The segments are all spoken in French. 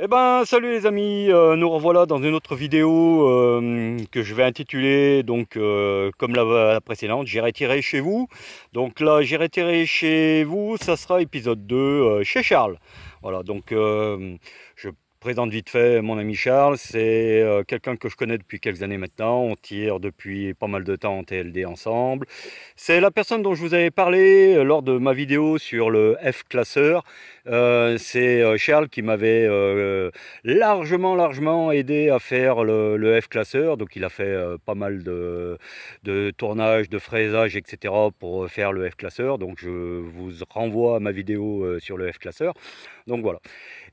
Eh ben, salut les amis, euh, nous revoilà dans une autre vidéo euh, que je vais intituler, donc, euh, comme la, précédente, J'irai tirer chez vous. Donc là, J'irai tirer chez vous, ça sera épisode 2 chez Charles. Voilà, donc je présente vite fait mon ami Charles, c'est euh, quelqu'un que je connais depuis quelques années maintenant, on tire depuis pas mal de temps en TLD ensemble. C'est la personne dont je vous avais parlé euh, lors de ma vidéo sur le F-classeur. Euh, c'est Charles qui m'avait largement, largement aidé à faire le, F-classeur. Donc il a fait pas mal de, de tournage, de fraisage, etc. pour faire le F-classeur. Donc je vous renvoie à ma vidéo sur le F-classeur. Donc voilà.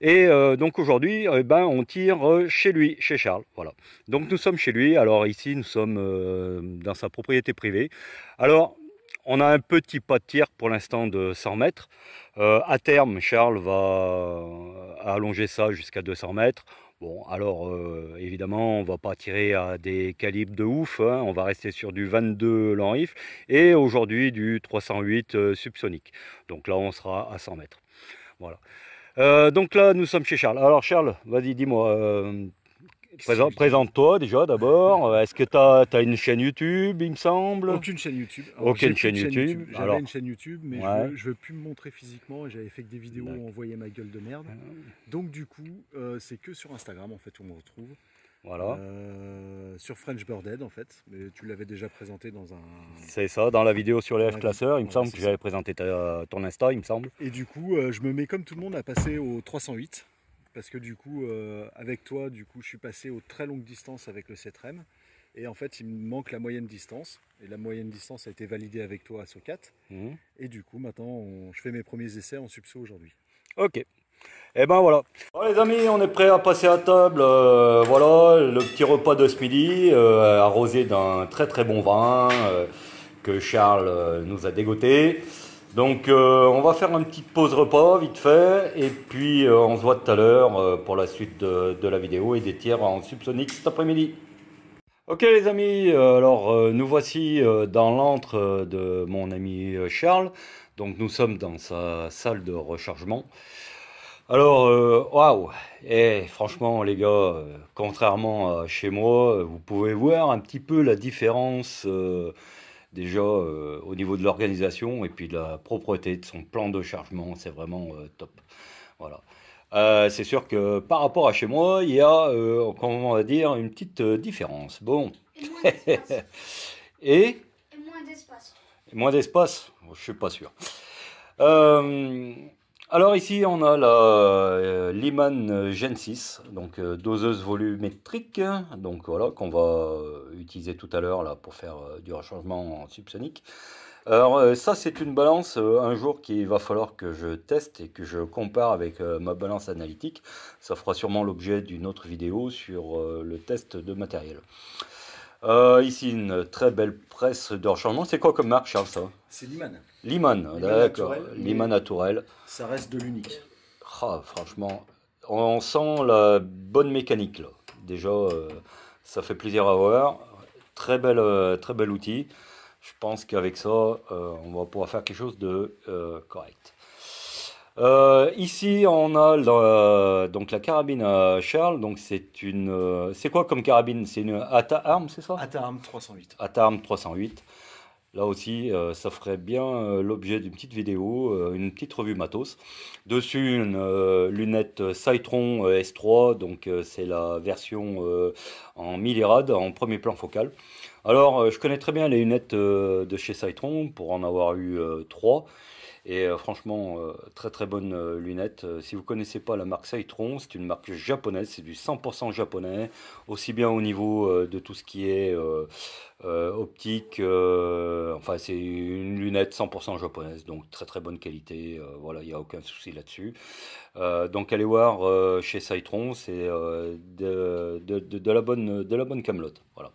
Et donc aujourd'hui, eh ben, on tire euh, chez lui, chez Charles. Voilà. Donc nous sommes chez lui. Alors ici, nous sommes euh, dans sa propriété privée. Alors, on a un petit pas de tir pour l'instant de 100 mètres. Euh, à terme, Charles va allonger ça jusqu'à 200 mètres. Bon, alors évidemment, on va pas tirer à des calibres de ouf. Hein. On va rester sur du 22 long rifle et aujourd'hui du 308 subsonique. Donc là, on sera à 100 mètres. Voilà. Euh, donc là, nous sommes chez Charles. Alors Charles, vas-y, dis-moi, euh, présente-toi déjà d'abord. Euh, est-ce que tu as, une chaîne YouTube, il me semble? Aucune chaîne YouTube. Aucune chaîne, YouTube. J'avais une chaîne YouTube, mais je ne veux plus me montrer physiquement. J'avais fait que des vidéos où on voyait ma gueule de merde. Donc du coup, c'est que sur Instagram en fait où on me retrouve. Voilà. Euh, sur French Birdhead en fait, mais tu l'avais déjà présenté dans un. C'est ça, dans la vidéo sur les F-classeurs, il me semble que j'avais présenté ton Insta, il me semble. Et du coup, euh, je me mets comme tout le monde à passer au 308, parce que du coup, euh, avec toi, du coup, je suis passé aux très longues distances avec le 7REM. Et en fait, il me manque la moyenne distance. Et la moyenne distance a été validée avec toi à SOCAT. Mmh. Et du coup, maintenant, je fais mes premiers essais en subso aujourd'hui. Ok, et eh ben voilà. Bon les amis, on est prêt à passer à table. Euh, voilà, le petit repas de ce midi, euh, arrosé d'un très très bon vin euh, que Charles nous a dégoté. Donc on va faire une petite pause repas vite fait et puis on se voit tout à l'heure pour la suite de, de, la vidéo et des tirs en subsonique cet après-midi. Ok les amis, alors nous voici dans l'antre de mon ami Charles. Donc nous sommes dans sa salle de rechargement. Alors, euh, waouh Et eh, franchement, les gars, euh, contrairement à chez moi, vous pouvez voir un petit peu la différence euh, déjà au niveau de l'organisation et puis de la propreté de son plan de chargement. C'est vraiment top. Voilà. c'est sûr que par rapport à chez moi, il y a, comment on va dire, une petite différence. Bon. Et, moins d'espace. moins d'espace? Je suis pas sûr. Euh, alors ici on a la euh, Gen 6, donc euh, doseuse volumétrique, donc voilà qu'on va euh, utiliser tout à l'heure là pour faire du rechangement en subsonique. Alors ça c'est une balance un jour qu'il va falloir que je teste et que je compare avec ma balance analytique. Ça fera sûrement l'objet d'une autre vidéo sur le test de matériel. Euh, ici, une très belle presse de rechangeement. C'est quoi comme marque, Charles, ça? C'est Liman. Liman, d'accord. Liman à Tourelle. Ça reste de l'unique. Ah, franchement, on sent la bonne mécanique, là. Déjà, euh, ça fait plaisir à voir. Très bel, euh, très bel outil. Je pense qu'avec ça, on va pouvoir faire quelque chose de correct. Euh, ici, on a la, donc la carabine à Charles. Donc c'est une, euh, c'est quoi comme carabine? C'est une Ata Arm, c'est ça? Ata Arm 308. Ata Arm 308. Là aussi, euh, ça ferait bien l'objet d'une petite vidéo, une petite revue matos. Dessus, une lunette Cytron S3, donc c'est la version en millirad, en premier plan focal. Alors, je connais très bien les lunettes de chez Cytron pour en avoir eu trois. Et euh, franchement, euh, très très bonne euh, lunette. si vous connaissez pas la marque Saitron, c'est une marque japonaise, c'est du 100% japonais, aussi bien au niveau de tout ce qui est optique. enfin, c'est une lunette 100% japonaise, donc très très bonne qualité. voilà, il n'y a aucun souci là-dessus. donc allez voir chez Saitron, c'est de, de, la bonne de bonne camelote. Voilà.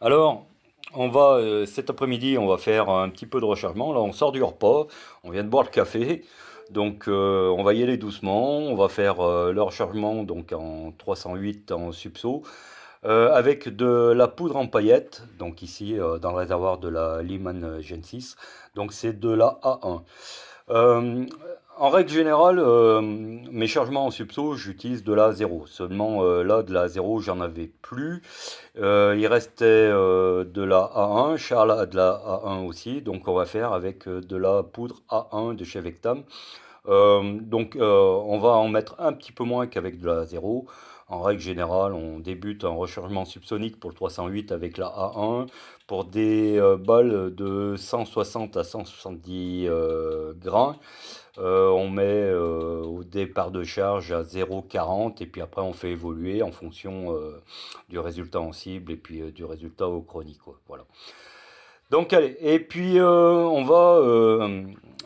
Alors, on va euh, cet après-midi, on va faire un petit peu de rechargement. Là, on sort du repas, on vient de boire le café, donc euh, on va y aller doucement. On va faire euh, le rechargement donc en 308 en subso. avec de la poudre en paillettes, donc ici dans le réservoir de la Lyman Gen 6, donc c'est de la A1. En règle générale, euh, mes chargements en subso, j'utilise de la 0. Seulement euh, là, de la 0, j'en avais plus. Euh, il restait de la A1. Charles a de la A1 aussi. Donc on va faire avec de la poudre A1 de chez Vectam. Donc on va en mettre un petit peu moins qu'avec de la 0. En règle générale, on débute en rechargement subsonique pour le 308 avec la A1. Pour des balles de 160 à 170 grains, euh, on met euh, au départ de charge à 0,40 et puis après on fait évoluer en fonction euh, du résultat en cible et puis du résultat au chronique. Voilà. Donc allez, et puis on va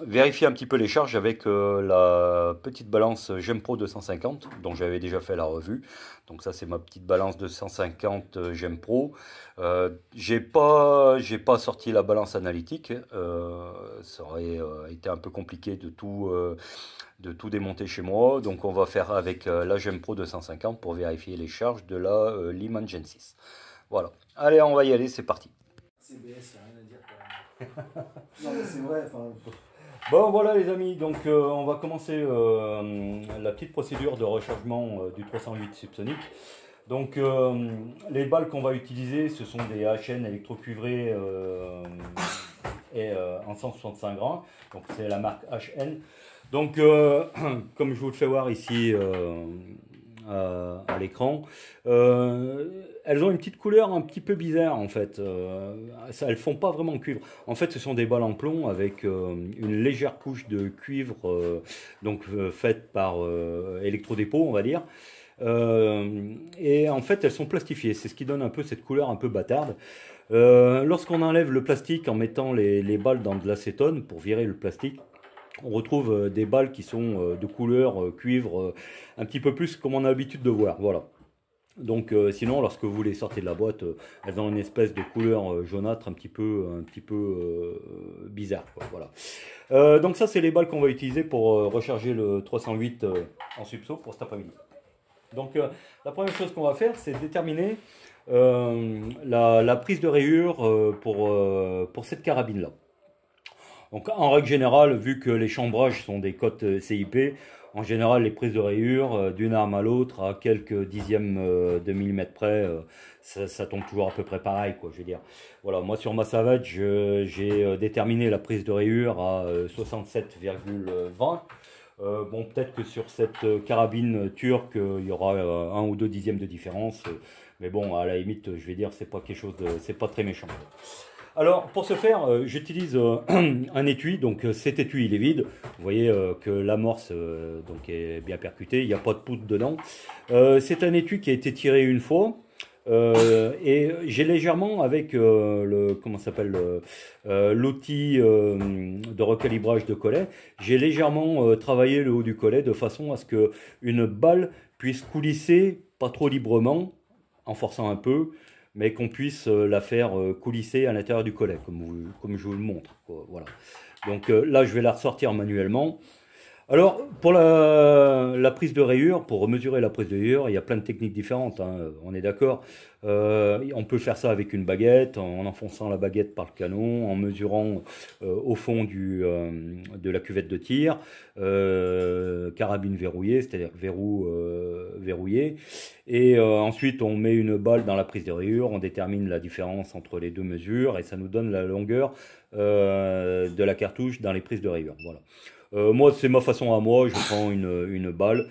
vérifier un petit peu les charges avec la petite balance GemPro 250 dont j'avais déjà fait la revue. Donc ça c'est ma petite balance de 150 euh, Gem Pro. Euh, j'ai pas j'ai pas sorti la balance analytique. Euh, ça aurait été un peu compliqué de tout de tout démonter chez moi. Donc on va faire avec la Gem Pro 250 pour vérifier les charges de la Lyman Gen 6. Voilà. Allez, on va y aller, c'est parti. CBS, rien à dire non mais c'est vrai. Bon voilà les amis, donc euh, on va commencer euh, la petite procédure de rechargement euh, du 308 subsonique. Donc les balles qu'on va utiliser, ce sont des HN électrocuivrées et en 165 grammes. Donc c'est la marque HN. Donc comme je vous le fais voir ici à, l'écran. Euh, elles ont une petite couleur un petit peu bizarre en fait. Euh, elles font pas vraiment cuivre. En fait, ce sont des balles en plomb avec euh, une légère couche de cuivre, donc faite par électrodépôt, on va dire. et en fait, elles sont plastifiées. C'est ce qui donne un peu cette couleur un peu bâtarde. Lorsqu'on enlève le plastique en mettant les balles dans de l'acétone pour virer le plastique, on retrouve euh, des balles qui sont euh, de couleur euh, cuivre, un petit peu plus comme on a l'habitude de voir. Voilà. Donc sinon, lorsque vous les sortez de la boîte, elles ont une espèce de couleur jaunâtre un petit peu, un bizarre. voilà. donc ça, c'est les balles qu'on va utiliser pour recharger le 308 en subso pour cet après-midi. Donc la première chose qu'on va faire, c'est déterminer la, prise de rayure pour, pour cette carabine-là. Donc en règle générale, vu que les chambrages sont des cotes euh, CIP, en général les prises de rayures euh, d'une arme à l'autre à quelques dixièmes euh, de millimètre près, ça, tombe toujours à peu près pareil quoi. Je veux dire, voilà, moi sur ma Savage, j'ai déterminé la prise de rayure à 67,20. bon, peut-être que sur cette carabine turque, il y aura un ou deux dixièmes de différence, mais bon, à la limite, je vais dire, c'est pas quelque chose c'est pas très méchant. Alors, pour ce faire, euh, j'utilise euh, un étui. Donc, euh, cet étui, il est vide. Vous voyez que l'amorce est bien percutée. Il n'y a pas de poudre dedans. c'est un étui qui a été tiré une fois. et j'ai légèrement, avec le comment s'appelle l'outil de recalibrage de collet, j'ai légèrement travaillé le haut du collet de façon à ce que une balle puisse coulisser pas trop librement, en forçant un peu, mais qu'on puisse euh, la faire euh, coulisser à l'intérieur du collet, comme, comme je vous le montre. Voilà. Donc euh, là, je vais la ressortir manuellement. Alors, pour la, prise de rayure, pour mesurer la prise de rayure, il y a plein de techniques différentes, hein, on est d'accord. Euh, on peut faire ça avec une baguette, en enfonçant la baguette par le canon, en mesurant euh, au fond euh, de la cuvette de tir, carabine verrouillée, c'est-à-dire verrou verrouillé. Et ensuite, on met une balle dans la prise de rayure, on détermine la différence entre les deux mesures, et ça nous donne la longueur de la cartouche dans les prises de rayure. Voilà. Euh, moi, c'est ma façon à moi. Je prends une, balle,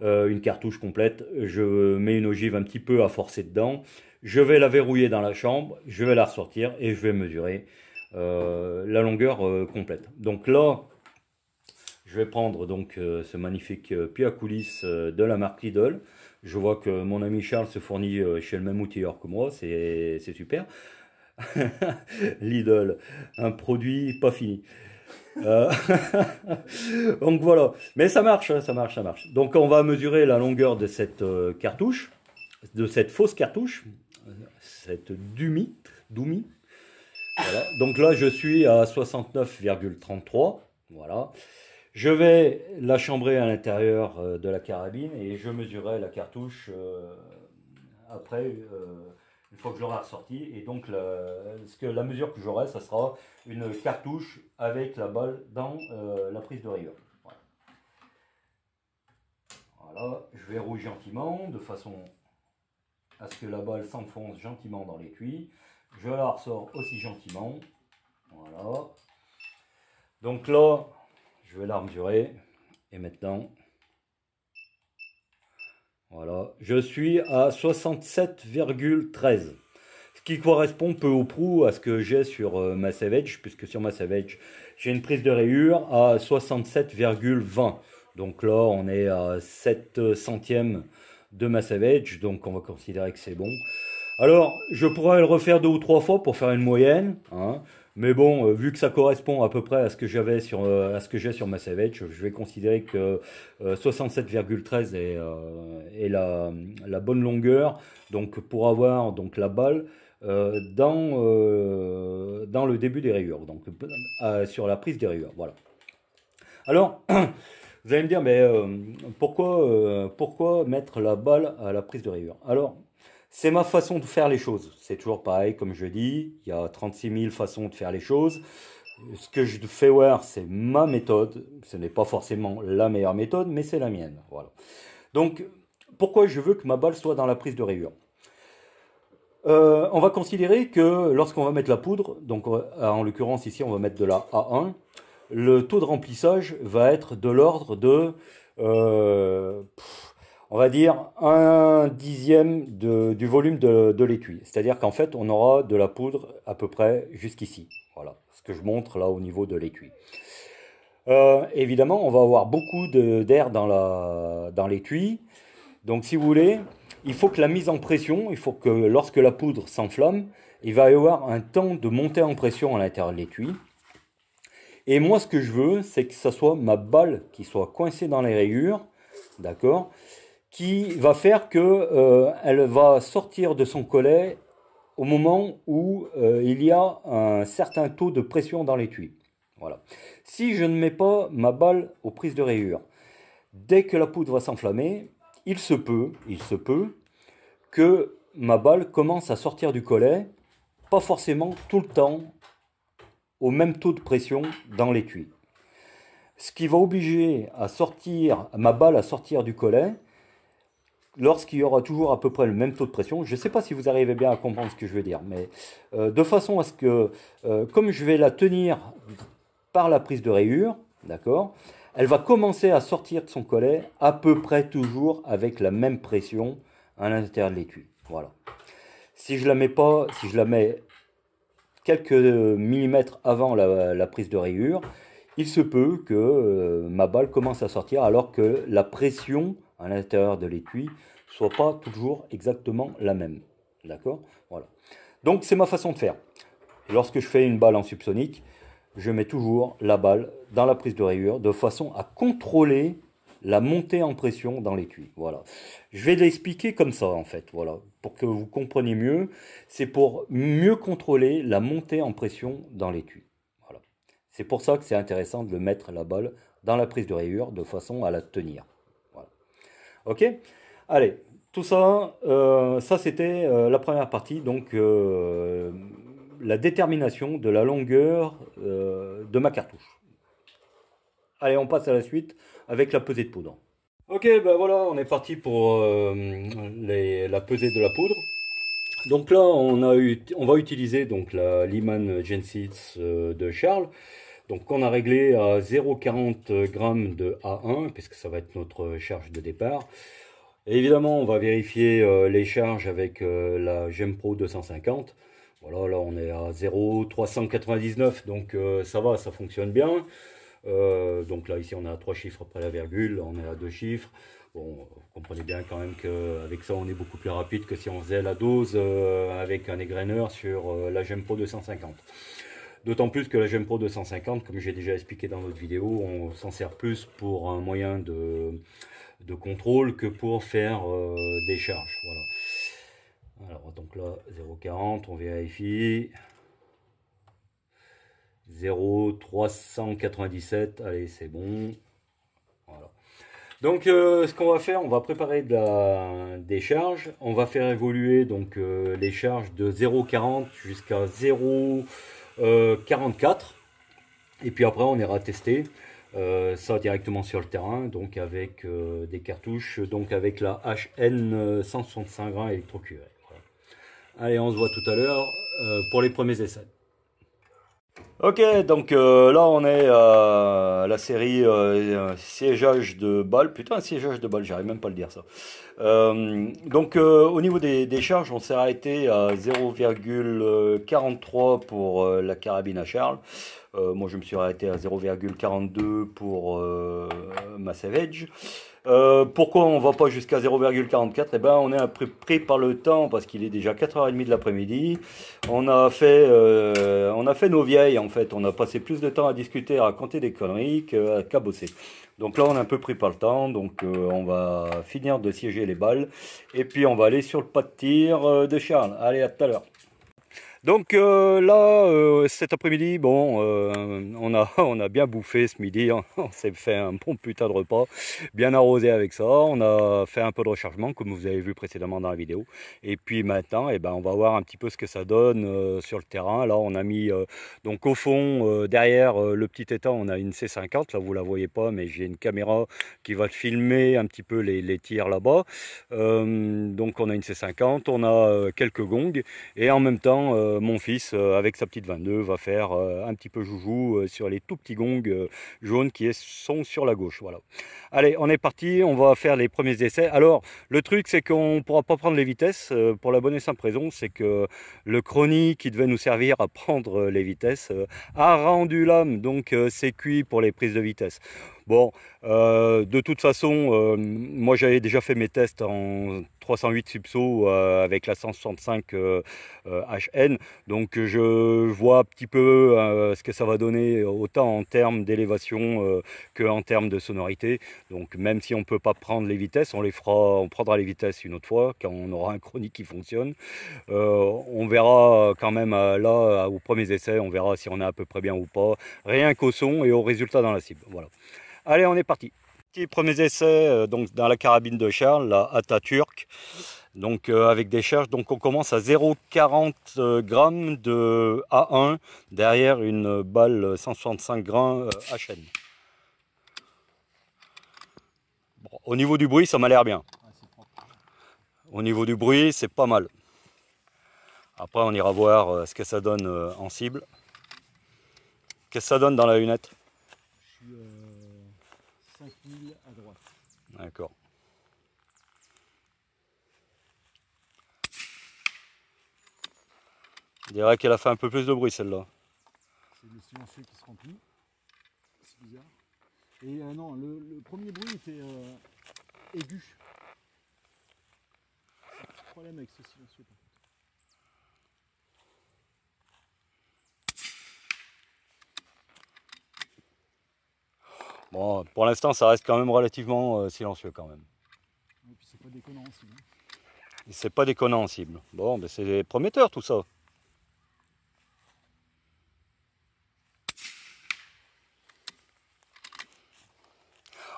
euh, une cartouche complète. Je mets une ogive un petit peu à forcer dedans. Je vais la verrouiller dans la chambre. Je vais la ressortir et je vais mesurer euh, la longueur complète. Donc là, je vais prendre donc ce magnifique pied à coulisses de la marque Lidl. Je vois que mon ami Charles se fournit chez le même outilleur que moi. C'est super. Lidl, un produit pas fini. Euh, donc voilà, mais ça marche, hein, ça marche, ça marche. Donc on va mesurer la longueur de cette euh, cartouche, de cette fausse cartouche, cette Dumi, Dumi. Donc là je suis à 69,33, voilà. Je vais la chambrer à l'intérieur euh, de la carabine et je mesurerai la cartouche après une fois que je l'aurai ressorti. Et donc, que, la mesure que j'aurai, ça sera une cartouche avec la balle dans euh, la prise de rayure. Voilà, je verrouille gentiment de façon à ce que la balle s'enfonce gentiment dans l'étui. Je la ressors aussi gentiment. Voilà. Donc là, je vais la mesurer. Et maintenant, voilà, je suis à 67,13. Ce qui correspond peu ou prou à ce que j'ai sur euh, ma Savage, puisque sur ma Savage, j'ai une prise de rayure à 67,20. Donc là, on est à 7 centièmes de ma Savage, donc on va considérer que c'est bon. Alors, je pourrais le refaire deux ou trois fois pour faire une moyenne, hein. Mais bon, euh, vu que ça correspond à peu près à ce que j'avais sur euh, à ce que j'ai sur ma Savage, je vais considérer que 67,13 est, est la, bonne longueur. Donc pour avoir donc la balle, euh, dans, euh, dans le début des rayures, donc euh, sur la prise des rayures. Voilà. Alors, vous allez me dire, mais pourquoi, pourquoi mettre la balle à la prise de rayure Alors, c'est ma façon de faire les choses. C'est toujours pareil, comme je dis, il y a 36 000 façons de faire les choses. Ce que je fais voir, c'est ma méthode. Ce n'est pas forcément la meilleure méthode, mais c'est la mienne. Voilà. Donc, pourquoi je veux que ma balle soit dans la prise de rayure euh, on va considérer que lorsqu'on va mettre la poudre, donc euh, en l'occurrence ici on va mettre de la A1, le taux de remplissage va être de l'ordre de, euh, on va dire, un dixième du volume de, l'étui. C'est-à-dire qu'en fait on aura de la poudre à peu près jusqu'ici. Voilà, ce que je montre là au niveau de l'étui. évidemment, on va avoir beaucoup d'air dans l'étui. Donc si vous voulez, il faut que la mise en pression, il faut que lorsque la poudre s'enflamme, il va y avoir un temps de montée en pression à l'intérieur de l'étui. Et moi, ce que je veux, c'est que ce soit ma balle qui soit coincée dans les rayures, d'accord, qui va faire que euh, elle va sortir de son collet au moment où euh, il y a un certain taux de pression dans l'étui. Voilà. Si je ne mets pas ma balle aux prises de rayures, dès que la poudre va s'enflammer, il se peut, il se peut que ma balle commence à sortir du collet, pas forcément tout le temps au même taux de pression dans l'étui. Ce qui va obliger à sortir ma balle à sortir du collet lorsqu'il y aura toujours à peu près le même taux de pression. Je ne sais pas si vous arrivez bien à comprendre ce que je veux dire, mais euh, de façon à ce que, euh, comme je vais la tenir par la prise de rayure, d'accord, elle va commencer à sortir de son collet à peu près toujours avec la même pression à l'intérieur de l'étui. Voilà. Si je la mets pas, si je la mets quelques millimètres avant la, prise de rayure, il se peut que euh, ma balle commence à sortir alors que la pression à l'intérieur de l'étui soit pas toujours exactement la même. D'accord? Voilà. Donc c'est ma façon de faire. Lorsque je fais une balle en subsonique, je mets toujours la balle dans la prise de rayure de façon à contrôler la montée en pression dans l'étui. Voilà. Je vais l'expliquer comme ça en fait, voilà, pour que vous compreniez mieux. C'est pour mieux contrôler la montée en pression dans l'étui. Voilà. C'est pour ça que c'est intéressant de mettre la balle dans la prise de rayure de façon à la tenir. Ok Allez, tout ça, euh, ça c'était euh, la première partie, donc euh, la détermination de la longueur de ma cartouche. Allez, on passe à la suite avec la pesée de poudre. Ok, ben voilà, on est parti pour la pesée de la poudre. Donc là, on, a eu, on va utiliser donc la Lyman Gensits euh, de Charles. Donc on a réglé à 0,40 g de A1, puisque ça va être notre charge de départ. évidemment, on va vérifier les charges avec la Gempro 250. Voilà, là on est à 0,399, donc euh, ça va, ça fonctionne bien. Euh, donc là, ici, on à trois chiffres après la virgule, on est à deux chiffres. Bon, vous comprenez bien quand même qu'avec ça, on est beaucoup plus rapide que si on faisait la dose euh, avec un égraineur sur la Gempro 250. D'autant plus que la Gempro 250, comme j'ai déjà expliqué dans notre vidéo, on s'en sert plus pour un moyen de, contrôle que pour faire des charges. Voilà. Alors, donc là, 0,40, on vérifie. 0,397, allez, c'est bon. Voilà. Donc, euh, ce qu'on va faire, on va préparer de la, des charges. On va faire évoluer donc euh, les charges de 0,40 jusqu'à 0,44. et puis après, on ira tester. euh, ça directement sur le terrain, donc avec euh, des cartouches, donc avec la HN 165 grains électrocurés. Allez, on se voit tout à l'heure euh, pour les premiers essais. Ok, donc euh, là on est à la série euh, siégeage de balles. Putain, siégeage de balles, j'arrive même pas à le dire ça. Euh, donc au niveau des, des charges, on s'est arrêté à 0,43 pour la carabine à Charles. moi je me suis arrêté à 0,42 pour ma Savage. Euh, pourquoi on va pas jusqu'à 0,44 Eh ben, on est un peu pris par le temps parce qu'il est déjà 4h30 de l'après-midi. On a fait, euh, on a fait nos vieilles en fait. On a passé plus de temps à discuter, à raconter des conneries qu'à bosser. Donc là, on est un peu pris par le temps. Donc euh, on va finir de siéger les balles et puis on va aller sur le pas de tir de Charles. Allez, à tout à l'heure. Donc euh, là, euh, cet après-midi, bon, euh, on, a, on a bien bouffé ce midi, hein. on s'est fait un bon putain de repas, bien arrosé avec ça, on a fait un peu de rechargement comme vous avez vu précédemment dans la vidéo. Et puis maintenant, eh ben, on va voir un petit peu ce que ça donne sur le terrain. Là, on a mis, donc au fond, derrière le petit étang, on a une C50, là vous la voyez pas, mais j'ai une caméra qui va filmer un petit peu les, les tirs là-bas. donc on a une C50, on a quelques gongs, et en même temps, euh, mon fils, euh, avec sa petite 22, va faire euh, un petit peu joujou sur les tout petits gongs jaunes qui sont sur la gauche. Voilà. Allez, on est parti, on va faire les premiers essais. Alors, le truc, c'est qu'on ne pourra pas prendre les vitesses pour la bonne et simple raison, c'est que le chrony qui devait nous servir à prendre les vitesses a rendu l'âme, donc c'est cuit pour les prises de vitesse. Bon, euh, de toute façon, euh, moi j'avais déjà fait mes tests en 308 subso euh, avec la 165 HN, donc je vois un petit peu ce que ça va donner autant en termes d'élévation que en termes de sonorité. Donc même si on ne peut pas prendre les vitesses, on les fera, on prendra les vitesses une autre fois quand on aura un chronique qui fonctionne. on verra quand même là aux premiers essais, on verra si on est à peu près bien ou pas, rien qu'au son et au résultat dans la cible. Voilà. Allez, on est parti. Petit premiers essais euh, donc dans la carabine de Charles, la Atatürk. Donc euh, avec des charges, donc on commence à 0,40 euh, grammes de A1 derrière une balle 165 grains HN. au niveau du bruit, ça m'a l'air bien. Au niveau du bruit, c'est pas mal. Après, on ira voir ce que ça donne en cible. Qu'est-ce que ça donne dans la lunette? À droite. D'accord. Je dirais qu'elle a fait un peu plus de bruit celle-là. C'est le silencieux qui se remplit. C'est bizarre. Et euh, non, le, premier bruit était euh, aigu. C'est un petit problème avec ce silencieux. Bon, pour l'instant, ça reste quand même relativement euh, silencieux quand même. Et puis c'est pas déconnant en cible. C'est pas déconnant en cible. Bon, ben c'est prometteur tout ça.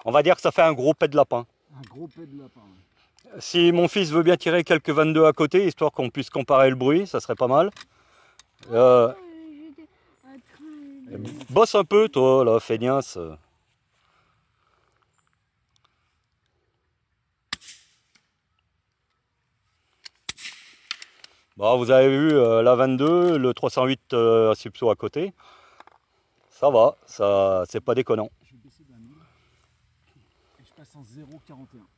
On va dire que ça fait un gros pet de lapin. Un gros pet de lapin. Si mon fils veut bien tirer quelques 22 à côté, histoire qu'on puisse comparer le bruit, ça serait pas mal. Euh... Bosse un peu, toi, là, feignasse. Bon, vous avez vu euh, la 22, le 308 euh, subso à côté. Ça va, ça c'est pas déconnant. Je vais baisser d'un et je passe en 0,41.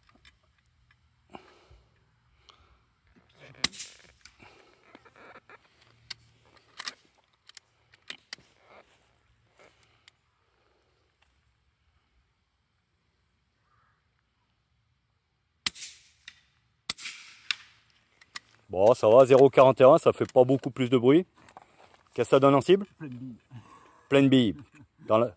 Bon, ça va, 0,41, ça fait pas beaucoup plus de bruit. Qu'est-ce que ça donne en cible? Pleine bille. Pleine bille. Dans la...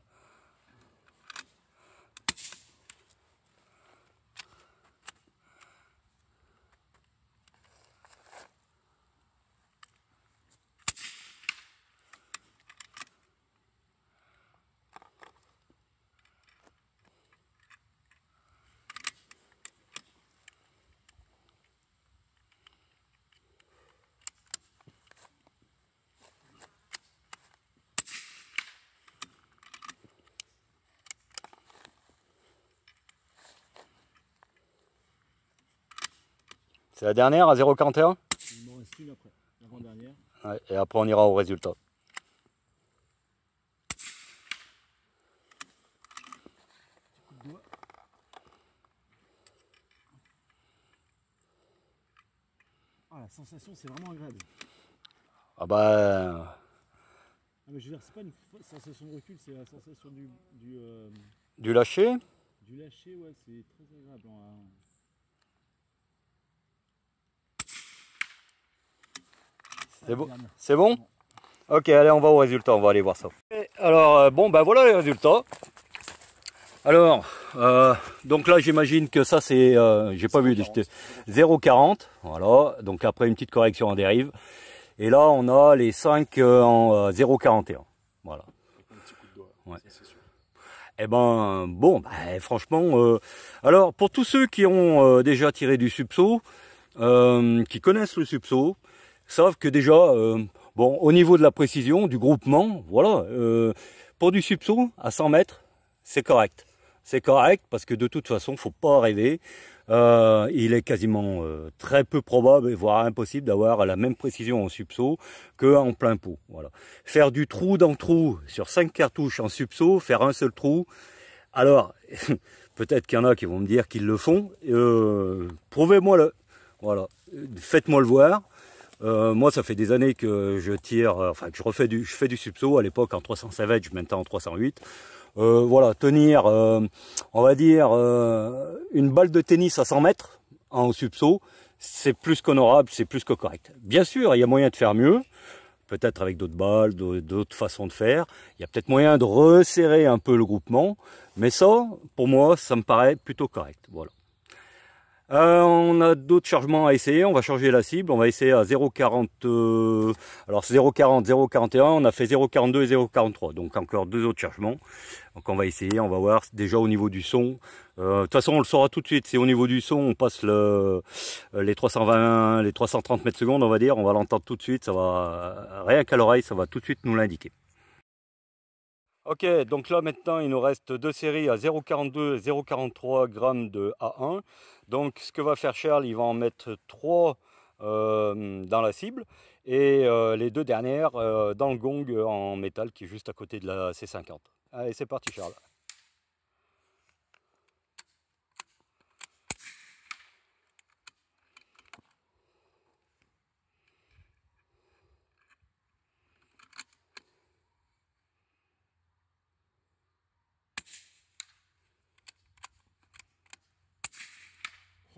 C'est la dernière à 0,41 Il m'en reste une après, l'avant-dernière. Ouais, Et après on ira au résultat. Ah, la sensation, c'est vraiment agréable. Ah bah Ah, mais je veux dire, c'est pas une sensation de recul, c'est la sensation du, du, euh, du lâcher. du lâcher, ouais, c'est très agréable. hein. C'est bon dernière. C'est bon Ok, allez, on va au résultat, on va aller voir ça. Et alors, euh, bon, ben voilà les résultats. Alors, euh, donc là, j'imagine que ça, c'est, euh, j'ai pas vu, 0,40. j'étais 0,40, voilà. Donc après une petite correction en dérive. Et là, on a les 5 euh, en euh, 0,41. Voilà. Un petit coup de doigt, Ouais. c'est sûr. Eh ben, bon, bah, franchement, alors pour tous ceux qui ont déjà tiré du subsaut, euh, qui connaissent le subsaut, savent que déjà, euh, bon, au niveau de la précision, du groupement, voilà, euh, pour du subsaut à 100 mètres, c'est correct. C'est correct parce que de toute façon, faut pas rêver. Euh, il est quasiment euh, très peu probable, voire impossible, d'avoir la même précision en subsaut que en plein pot. Voilà. Faire du trou dans trou sur cinq cartouches en subsaut, faire un seul trou. Alors, peut-être qu'il y en a qui vont me dire qu'ils le font. Euh, Prouvez-moi le. Voilà. Faites-moi le voir. Euh, moi, ça fait des années que je tire, euh, enfin que je refais du, je fais du subsaut à l'époque en 300 Savage, maintenant en 308. Euh, voilà, tenir, euh, on va dire, euh, une balle de tennis à 100 mètres en subsaut, c'est plus qu'honorable, c'est plus que correct. Bien sûr, il y a moyen de faire mieux, peut-être avec d'autres balles, d'au- d'autres façons de faire. Il y a peut-être moyen de resserrer un peu le groupement, mais ça, pour moi, ça me paraît plutôt correct. Voilà. Euh, on a d'autres chargements à essayer. On va changer la cible. On va essayer à 0,40. euh, alors c'est 0,40, 0,41. On a fait 0,42 et 0,43. Donc encore deux autres chargements. Donc on va essayer. On va voir déjà au niveau du son. Euh, De toute façon, on le saura tout de suite. C'est au niveau du son. On passe le, les 320, les 330 mètres secondes, on va dire. On va l'entendre tout de suite. Ça va rien qu'à l'oreille, ça va tout de suite nous l'indiquer. Ok, donc là maintenant il nous reste deux séries à 0,42 et 0,43 grammes de A1. Donc ce que va faire Charles, il va en mettre trois euh, dans la cible et euh, les deux dernières euh, dans le gong en métal qui est juste à côté de la C50. Allez, c'est parti Charles.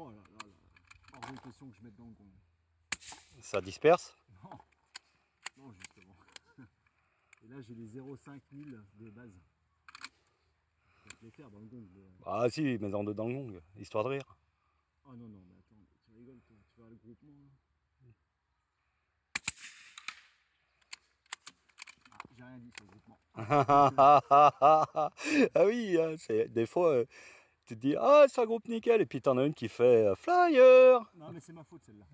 Oh là là là. Hors de question que je mette dans le gong. Ça disperse Non, non justement. Et là, j'ai les 0,5 000 de base. Je vais les faire dans le gong. Ah si, mais en deux dans le gong, histoire de rire. Oh non, non, mais attends, tu rigoles, toi. Tu vois le groupement là Ah, j'ai rien dit sur le groupement. ah oui, hein, c'est des fois euh, tu te dis ah ça groupe nickel et puis t'en as une qui fait euh, flyer. Non, mais c'est ma faute celle-là.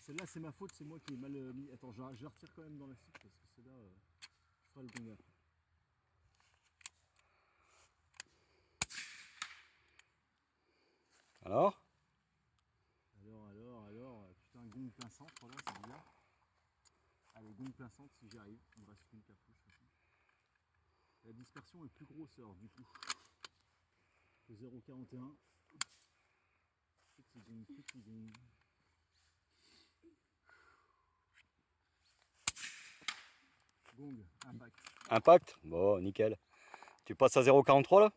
Celle-là, c'est ma faute, c'est moi qui ai mal euh, mis. Attends, je, la- je la retire quand même dans la cible parce que celle-là, euh, je ferai le gong après. Alors? Alors, alors, alors, euh, putain, gong plein centre là, c'est bien. Allez, gong plein centre si j'y arrive. Il me reste qu'une cartouche. La dispersion est plus grosse alors du coup. Que 0,41. Petit gong. Gong, impact, Impact Bon, nickel. Tu passes à 0,43 là?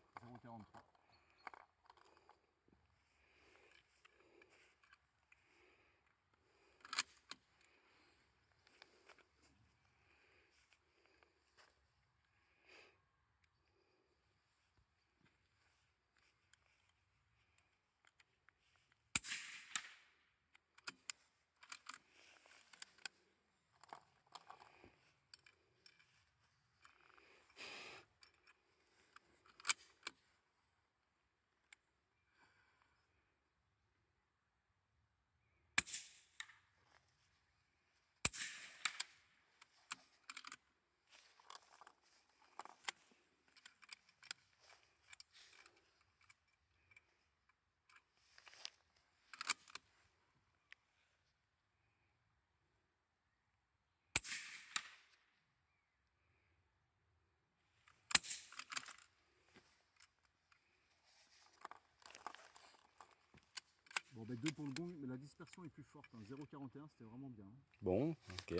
Bah, deux pour le gong, mais la dispersion est plus forte. hein. 0,41 c'était vraiment bien. hein. Bon, ok.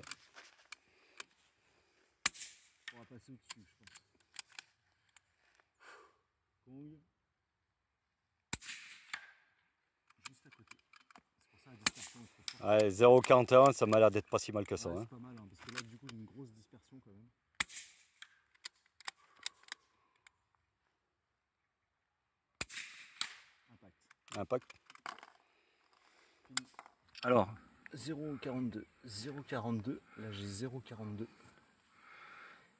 On va passer au-dessus, je pense. Gong. Juste à côté. C'est pour ça la dispersion est trop forte. Ouais, 0,41, ça m'a l'air d'être pas si mal que ça. Ouais, hein. c'est pas mal, hein, parce que là, du coup, j'ai une grosse dispersion quand même. Impact. Impact. Alors, 0,42. 0,42. Là, j'ai 0,42.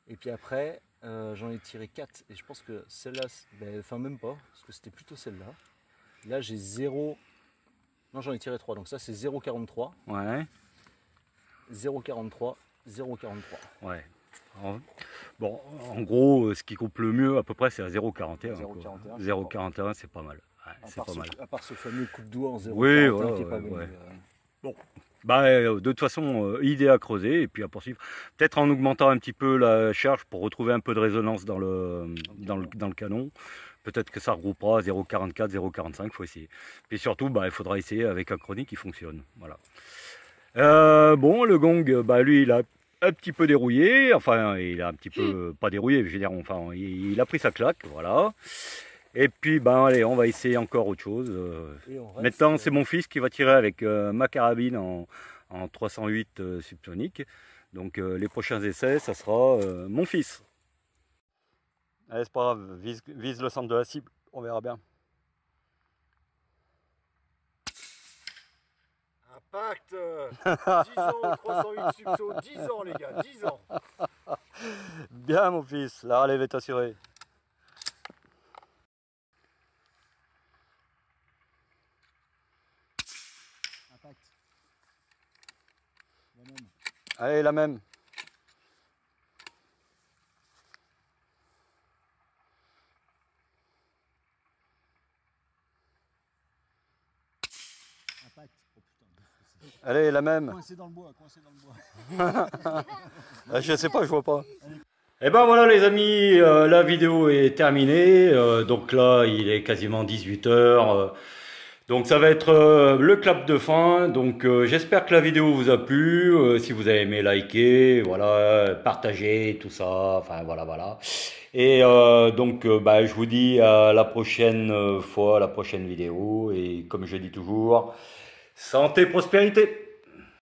Et puis après, euh, j'en ai tiré 4. Et je pense que celle-là, ben, enfin, même pas, parce que c'était plutôt celle-là. Là, j'ai 0. Non, j'en ai tiré 3. Donc ça, c'est 0,43. ouais, 0,43. 0,43. ouais. En- Bon, en gros, ce qui coupe le mieux à peu près, c'est à 0,41. quoi. 0,41, c'est 0,41, c'est pas mal. Ouais, c'est pas mal. à part ce fameux coup de doigt en 0,41 Oui, voilà, qui est pas ouais, bon. ouais. mais, euh, Bah, de toute façon, euh, idée à creuser et puis à poursuivre. Peut-être en augmentant un petit peu la charge pour retrouver un peu de résonance dans le, canon. Peut-être que ça regroupera 0,44, 0,45, faut essayer. Et surtout, bah, il faudra essayer avec un chronique qui fonctionne. Euh, bon, le gong, bah, lui, il a un petit peu dérouillé. Enfin, il a un petit peu, pas dérouillé, je veux dire, enfin, il, il a pris sa claque, voilà. Et puis, ben, allez, on va essayer encore autre chose. euh, reste, Maintenant, euh, c'est mon fils qui va tirer avec euh, ma carabine en, en 308 euh, subsonique. Donc, euh, les prochains essais, ça sera euh, mon fils. Allez, c'est pas grave, vise, vise le centre de la cible, on verra bien. Impact 10 ans, 308 subso, 10 ans les gars, 10 ans Bien, mon fils, la relève est assurée. Impact. La même. Allez, la même. Impact. Oh putain. Allez, la même. Coincé dans le bois, coincé dans le bois. Ah, Je sais pas, je vois pas. Et ben voilà les amis, euh, la vidéo est terminée. Euh, donc là, il est quasiment 18h. Donc ça va être euh, le clap de fin. Donc euh, j'espère que la vidéo vous a plu. Euh, si vous avez aimé, likez, voilà, partagez, tout ça. Enfin voilà, voilà. Et donc bah, je vous dis à la prochaine fois, à la prochaine vidéo. Et comme je dis toujours, santé, prospérité.